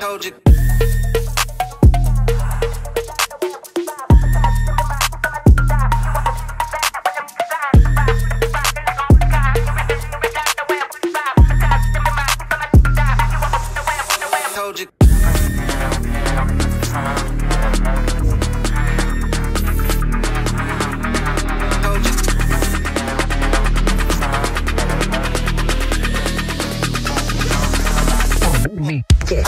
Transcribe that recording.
told you. me. Yeah.